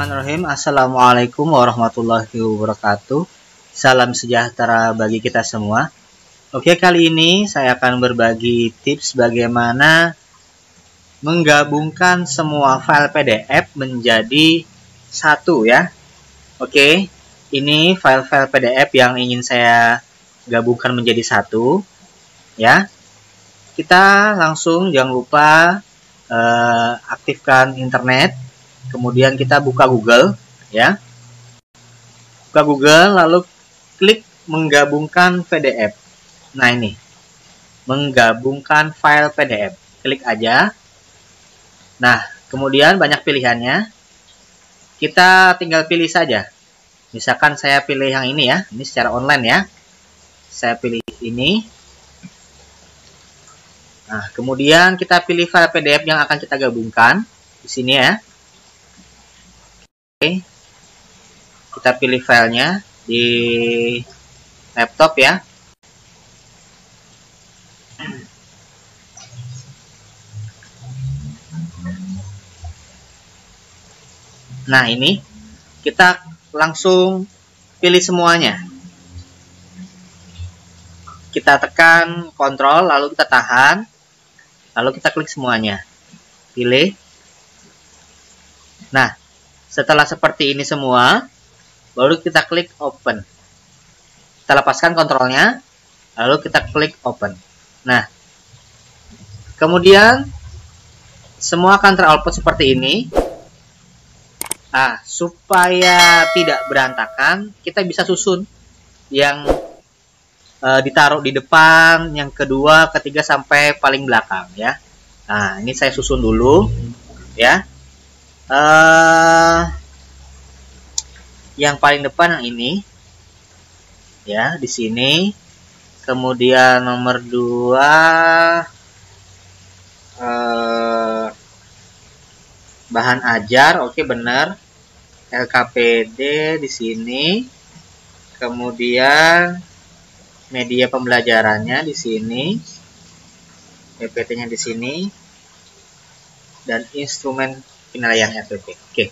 Bismillahirrahmanirrahim. Assalamualaikum warahmatullahi wabarakatuh. Salam sejahtera bagi kita semua. Oke, kali ini saya akan berbagi tips bagaimana menggabungkan semua file PDF menjadi satu ya. Oke, ini file-file PDF yang ingin saya gabungkan menjadi satu ya. Kita langsung jangan lupa uh, aktifkan internet kemudian kita buka Google ya. Buka Google lalu klik menggabungkan PDF nah ini. Menggabungkan file PDF klik aja. Nah kemudian banyak pilihannya. Kita tinggal pilih saja. Misalkan saya pilih yang ini ya. Ini secara online ya. Saya pilih ini. Nah kemudian kita pilih file PDF yang akan kita gabungkan. Di sini ya Oke. Kita pilih filenya di laptop ya. Nah, ini kita langsung pilih semuanya. Kita tekan kontrol, lalu kita tahan, lalu kita klik semuanya. Pilih. Nah, setelah seperti ini semua, baru kita klik open. Kita lepaskan kontrolnya, lalu kita klik open. Nah, kemudian semua akan teroutput seperti ini. Nah, supaya tidak berantakan, kita bisa susun yang e, ditaruh di depan, yang kedua, ketiga sampai paling belakang ya. Nah, ini saya susun dulu ya uh, yang paling depan yang ini ya di sini. Kemudian nomor dua uh, bahan ajar oke okay, benar LKPD di sini. Kemudian media pembelajarannya di sini. PPT-nya di sini. Dan instrumen penilaian RPP. Oke.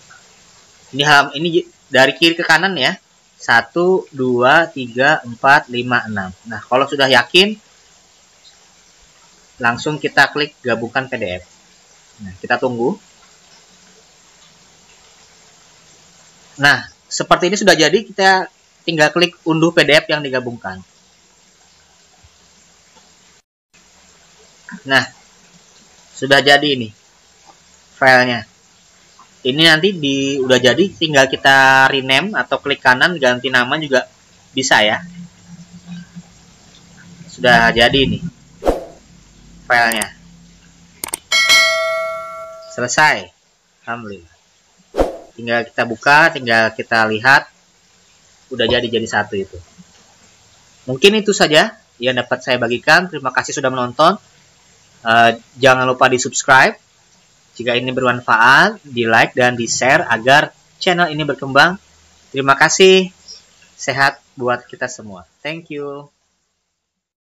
Ini halaman ini dari kiri ke kanan ya. 1 2 3 4 5 6. Nah, kalau sudah yakin langsung kita klik gabungkan PDF. Nah, kita tunggu. Nah, seperti ini sudah jadi, kita tinggal klik unduh PDF yang digabungkan. Nah, sudah jadi ini filenya ini nanti di udah jadi tinggal kita rename atau klik kanan ganti nama juga bisa ya. Sudah jadi ini filenya. Selesai. Alhamdulillah. Tinggal kita buka tinggal kita lihat. Udah jadi jadi satu itu. Mungkin itu saja yang dapat saya bagikan. Terima kasih sudah menonton. Uh, jangan lupa di subscribe jika ini bermanfaat, di like dan di share agar channel ini berkembang. Terima kasih. Sehat buat kita semua. Thank you.